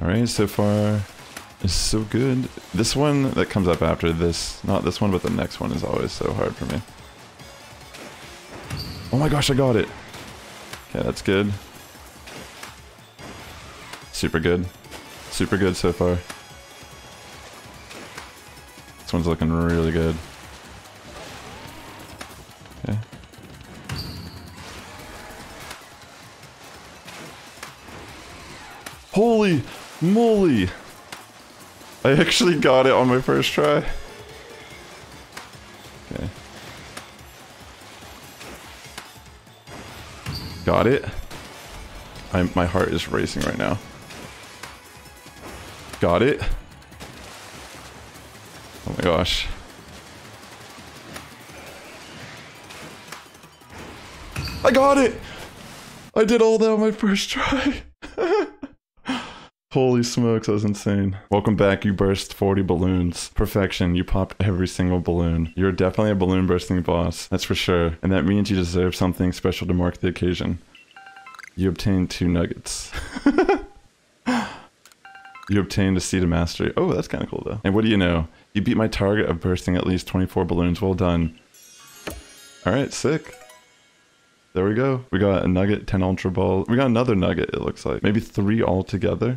Alright, so far is so good. This one that comes up after this, not this one, but the next one is always so hard for me. Oh my gosh, I got it. Okay, that's good. Super good. Super good so far. This one's looking really good. Okay. Holy moly! I actually got it on my first try. Okay. Got it. I'm, my heart is racing right now. Got it. Oh my gosh. I got it! I did all that on my first try. Holy smokes, that was insane. Welcome back, you burst 40 balloons. Perfection, you popped every single balloon. You're definitely a balloon bursting boss, that's for sure. And that means you deserve something special to mark the occasion. You obtained two nuggets. you obtained a seed of mastery. Oh, that's kind of cool though. And what do you know? You beat my target of bursting at least 24 balloons. Well done. Alright, sick. There we go. We got a nugget, 10 ultra ball. We got another nugget, it looks like. Maybe three altogether.